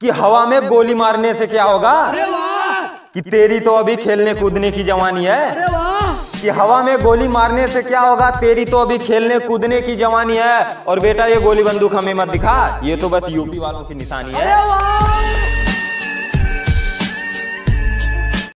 कि हवा में गोली मारने से क्या होगा? कि तेरी तो अभी खेलने कूदने की जवानी है। कि हवा में गोली मारने से क्या होगा? तेरी तो अभी खेलने कूदने की जवानी है। और बेटा ये गोली बंदूक हमें मत दिखा। ये तो बस यूपी वालों की निशानी है।